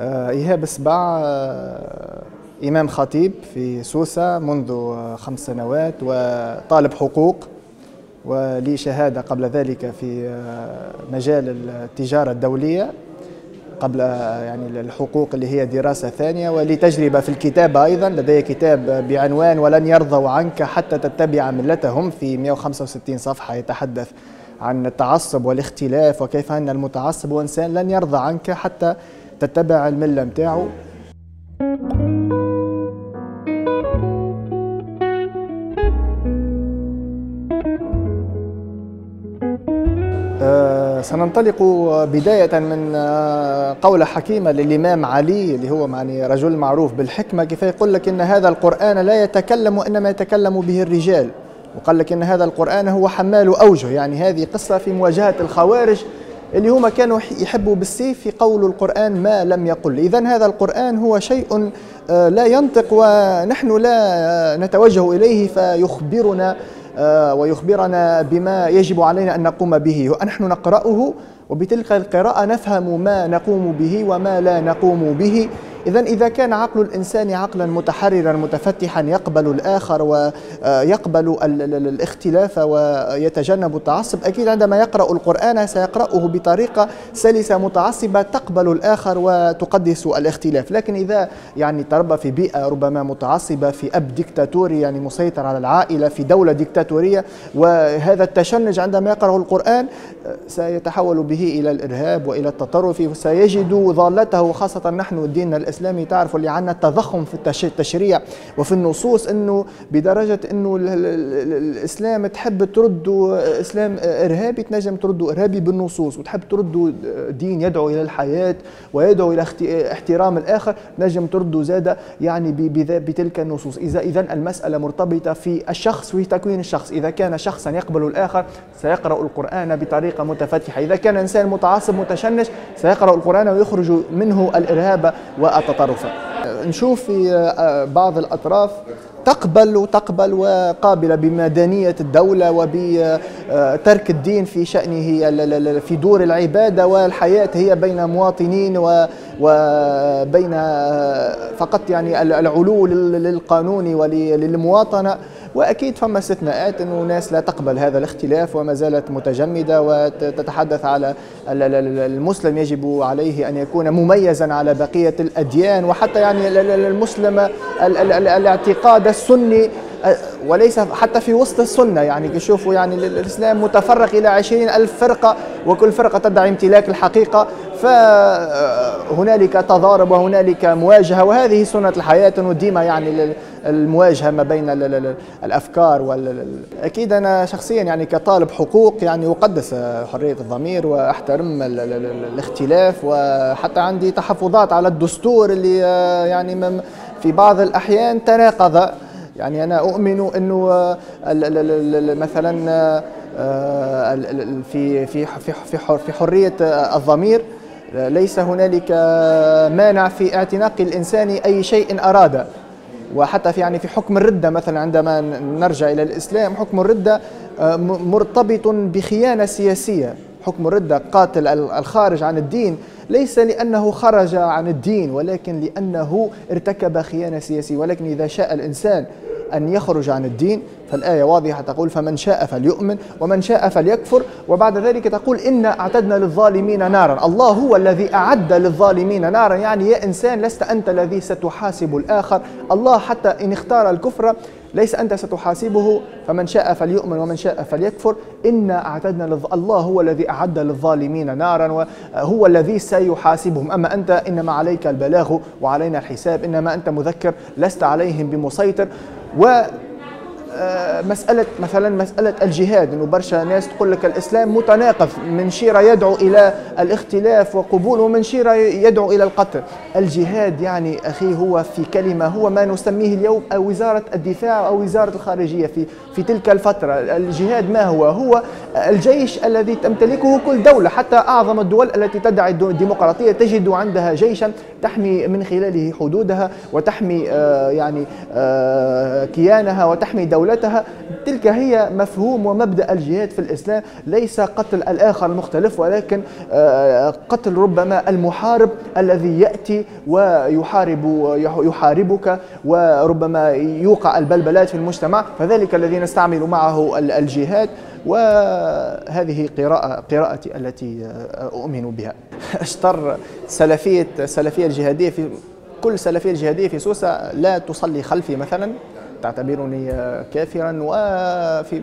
إيهاب السبع إمام خطيب في سوسة منذ خمس سنوات وطالب حقوق ولي شهادة قبل ذلك في مجال التجارة الدولية قبل يعني الحقوق اللي هي دراسة ثانية ولي تجربة في الكتابة أيضا. لدي كتاب بعنوان ولن يرضوا عنك حتى تتبع ملتهم في 165 صفحة يتحدث عن التعصب والاختلاف وكيف أن المتعصب هو إنسان لن يرضى عنك حتى تتبع الملة متاعه. آه، سننطلق بداية من آه، قولة حكيمة للإمام علي اللي هو يعني رجل معروف بالحكمة كيف يقول لك إن هذا القرآن لا يتكلم إنما يتكلم به الرجال. وقال لك إن هذا القرآن هو حمال أوجه. يعني هذه قصة في مواجهة الخوارج اللي هما كانوا يحبوا بالسيف في قول القرآن ما لم يقل. إذا هذا القرآن هو شيء آه، لا ينطق ونحن لا نتوجه إليه فيخبرنا آه، ويخبرنا بما يجب علينا أن نقوم به. ونحن نقرأه وبتلك القراءة نفهم ما نقوم به وما لا نقوم به. إذا إذا كان عقل الإنسان عقلا متحررا متفتحا يقبل الآخر ويقبل الاختلاف ويتجنب التعصب أكيد عندما يقرأ القرآن سيقرأه بطريقة سلسة متعصبة تقبل الآخر وتقدس الاختلاف. لكن إذا يعني تربى في بيئة ربما متعصبة في أب ديكتاتوري يعني مسيطر على العائلة في دولة ديكتاتورية وهذا التشنج عندما يقرأ القرآن سيتحول به إلى الإرهاب وإلى التطرف وسيجد ضالته خاصة نحن ديننا الإسلامي تعرفوا اللي عندنا تضخم في التشريع وفي النصوص إنه بدرجة إنه الإسلام تحب تردوا إسلام إرهابي تنجم تردوا إرهابي بالنصوص وتحب تردوا دين يدعو إلى الحياة ويدعو إلى احترام الآخر تنجم تردوا زاد يعني بتلك النصوص. اذا اذا المسألة مرتبطة في الشخص وفي تكوين الشخص. إذا كان شخصا يقبل الآخر سيقرأ القرآن بطريقة متفتحة. إذا كان إنسان متعصب متشنج سيقرأ القرآن ويخرج منه الإرهاب التطرف نشوف في آه، بعض الأطراف تقبل وتقبل وقابلة بمدنية الدولة وبترك الدين في شأنه في دور العبادة والحياة هي بين مواطنين وبين آه، فقط يعني العلو للقانون وللمواطنة. وأكيد فما استثناءات إنه ناس لا تقبل هذا الاختلاف وما زالت متجمدة وتتحدث على المسلم يجب عليه أن يكون مميزا على بقية الأديان وحتى يعني المسلم الاعتقاد السني وليس حتى في وسط السنة. يعني تشوفوا يعني الإسلام متفرق إلى عشرين ألف فرقة وكل فرقة تدعي امتلاك الحقيقة. فهنالك تضارب وهنالك مواجهة وهذه سنة الحياة وديما يعني المواجهة ما بين الأفكار وال... أكيد أنا شخصيا يعني كطالب حقوق يعني أقدس حرية الضمير وأحترم الاختلاف وحتى عندي تحفظات على الدستور اللي يعني في بعض الأحيان تناقض يعني أنا أؤمن أنه آه، مثلا آه، في في في في حرية الضمير ليس هنالك مانع في اعتناق الإنسان أي شيء أراد. وحتى في يعني في حكم الردة مثلا عندما نرجع إلى الإسلام حكم الردة آه، مرتبط بخيانة سياسية. حكم الردة قاتل الخارج عن الدين. ليس لأنه خرج عن الدين ولكن لأنه ارتكب خيانة سياسية. ولكن إذا شاء الإنسان أن يخرج عن الدين فالآية واضحة تقول فمن شاء فليؤمن ومن شاء فليكفر. وبعد ذلك تقول إنا أعتدنا للظالمين نارا. الله هو الذي أعد للظالمين نارا. يعني يا إنسان لست أنت الذي ستحاسب الآخر. الله حتى إن اختار الكفر ليس أنت ستحاسبه. فمن شاء فليؤمن ومن شاء فليكفر. إنا أعتدنا للظ... الله هو الذي أعد للظالمين نارا وهو الذي سيحاسبهم. أما أنت إنما عليك البلاغ وعلينا الحساب. إنما أنت مذكر لست عليهم بمسيطر. و مسألة مثلا مسألة الجهاد إنه برشا ناس تقول لك الإسلام متناقض من شيرة يدعو إلى الاختلاف وقبول ومن شيرة يدعو إلى القتل. الجهاد يعني أخي هو في كلمة هو ما نسميه اليوم وزارة الدفاع أو وزارة الخارجية في في تلك الفترة. الجهاد ما هو؟ هو الجيش الذي تمتلكه كل دولة حتى أعظم الدول التي تدعي الديمقراطية تجد عندها جيشا تحمي من خلاله حدودها وتحمي آه، يعني آه، كيانها وتحمي دولتها دولتها تلك هي مفهوم ومبدأ الجهاد في الإسلام. ليس قتل الآخر المختلف ولكن آه، قتل ربما المحارب الذي يأتي ويحارب يحاربك وربما يوقع البلبلات في المجتمع. فذلك الذي نستعمل معه الجهاد. وهذه قراءة قراءتي التي أؤمن بها. أشتر سلفية السلفية الجهادية في كل سلفية الجهادية في سوسة لا تصلي خلفي مثلا. تعتبرني كافرا وفي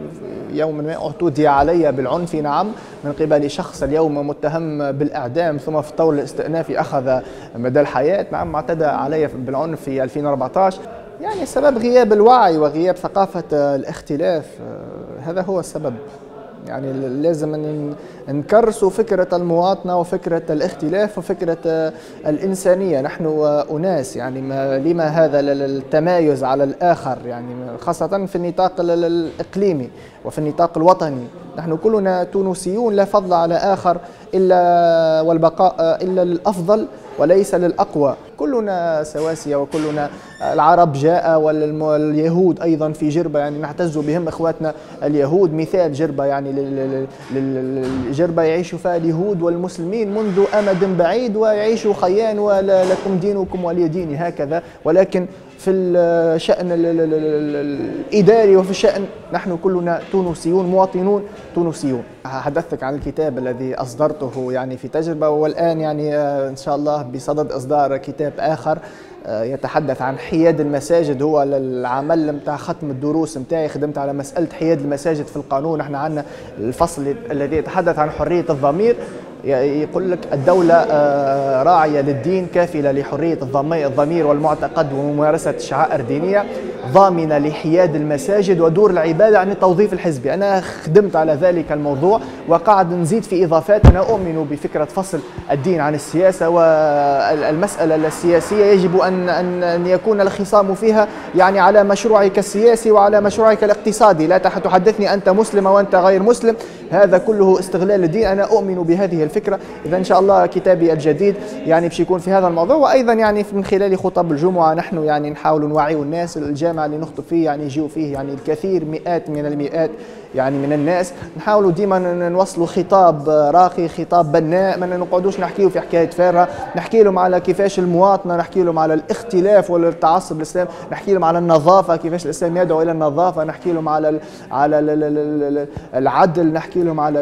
يوم ما اعتدي علي بالعنف نعم من قبل شخص اليوم متهم بالإعدام ثم في الطور الاستئنافي أخذ مدى الحياة. نعم اعتدى علي بالعنف في 2014 يعني السبب غياب الوعي وغياب ثقافة الاختلاف هذا هو السبب. يعني لازم نكرسوا فكرة المواطنة وفكرة الاختلاف وفكرة الإنسانية. نحن أناس يعني ما لما هذا التمايز على الآخر يعني خاصة في النطاق الإقليمي وفي النطاق الوطني. نحن كلنا تونسيون لا فضل على آخر إلا والبقاء إلا للأفضل وليس للأقوى. كلنا سواسية وكلنا العرب جاء واليهود أيضا في جربة يعني نعتز بهم إخواتنا اليهود. مثال جربة يعني جربة يعيش فيها اليهود والمسلمين منذ أمد بعيد ويعيشوا خيان ولكم دينكم ولي ديني هكذا. ولكن في الشأن الإداري وفي الشأن نحن كلنا تونسيون مواطنون تونسيون. حدثتك عن الكتاب الذي أصدرته يعني في تجربة والآن يعني إن شاء الله بصدد إصدار كتاب آخر آه، يتحدث عن حياد المساجد. هو العمل نتاع ختم الدروس نتاعي خدمت على مسألة حياد المساجد في القانون. إحنا عندنا الفصل الذي يتحدث عن حرية الضمير. يقول لك الدولة آه، راعية للدين كافلة لحرية الضمير والمعتقد وممارسة الشعائر الدينية ضامنة لحياد المساجد ودور العبادة عن التوظيف الحزبي. أنا خدمت على ذلك الموضوع وقاعد نزيد في إضافات. أنا أؤمن بفكرة فصل الدين عن السياسة والمسألة السياسية. يجب أن, أن يكون الخصام فيها يعني على مشروعك السياسي وعلى مشروعك الاقتصادي. لا تحدثني أنت مسلم وأنت غير مسلم. هذا كله استغلال الدين. أنا أؤمن بهذه الفكرة. إذا إن شاء الله كتابي الجديد يعني باش يكون في هذا الموضوع. وأيضا يعني من خلال خطب الجمعة نحن يعني نحاول نوعي الناس الجامعة اللي نخطب فيه يعني يجيو فيه يعني الكثير مئات من المئات يعني من الناس. نحاولوا ديما نوصلوا خطاب راقي خطاب بناء ما نقعدوش نحكيو في حكاية فارة نحكي لهم على كيفاش المواطنة نحكي لهم على الاختلاف والتعصب الاسلام نحكي لهم على النظافة كيفاش الإسلام يدعو إلى النظافة. نحكي لهم على على العدل. نحكي لهم على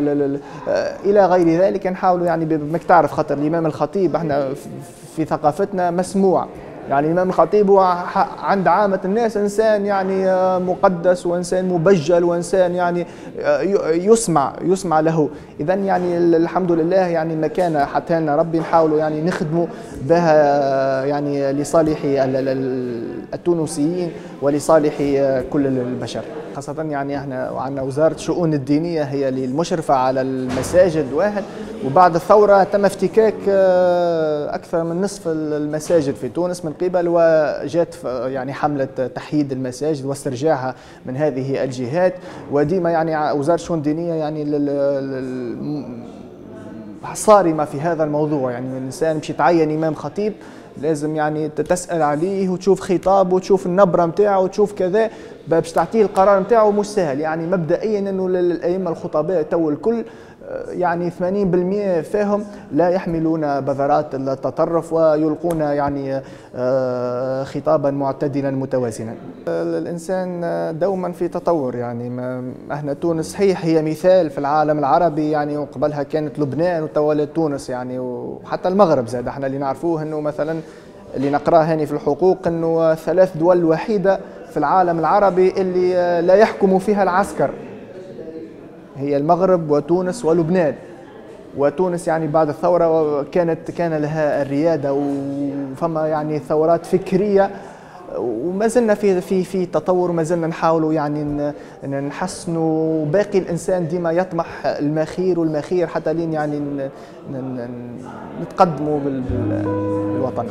إلى غير ذلك. نحاولوا يعني بمك تعرف خاطر الإمام الخطيب إحنا في ثقافتنا مسموع. يعني الإمام الخطيب هو عند عامة الناس إنسان يعني آه، مقدس وإنسان مبجل وإنسان يعني آه، يسمع يسمع له. إذا يعني الحمد لله يعني مكانة حتى لنا ربي نحاولوا يعني نخدموا بها آه، يعني لصالح التونسيين ولصالح كل البشر. خاصة يعني إحنا عندنا وزارة الشؤون الدينية هي المشرفة على المساجد واحد. وبعد الثورة تم افتكاك أكثر من نصف المساجد في تونس من قبل وجات يعني حملة تحييد المساجد واسترجاعها من هذه الجهات. وديما يعني وزارة الشؤون الدينية يعني صارمة في هذا الموضوع. يعني الإنسان مش يتعين إمام خطيب لازم يعني تسأل عليه وتشوف خطابه وتشوف النبرة نتاعه وتشوف كذا باش تعطيه القرار نتاعه مش سهل. يعني مبدئيا إنه الائمه الخطباء تو الكل يعني 80% فيهم لا يحملون بذرات التطرف ويلقون يعني آه، خطابا معتدلا متوازنا. الإنسان دوما في تطور يعني. إحنا تونس صحيح هي مثال في العالم العربي يعني وقبلها كانت لبنان وتولت تونس يعني وحتى المغرب زاد. إحنا اللي نعرفوه إنه مثلا اللي نقرأه هاني في الحقوق إنه ثلاث دول وحيدة في العالم العربي اللي لا يحكم فيها العسكر. هي المغرب وتونس ولبنان. وتونس يعني بعد الثورة كانت كان لها الريادة وفما يعني ثورات فكرية. وما زلنا في في في تطور وما زلنا نحاولوا يعني نحسنوا باقي الإنسان ديما يطمح المخير والمخير حتى لين يعني نتقدموا بالوطن.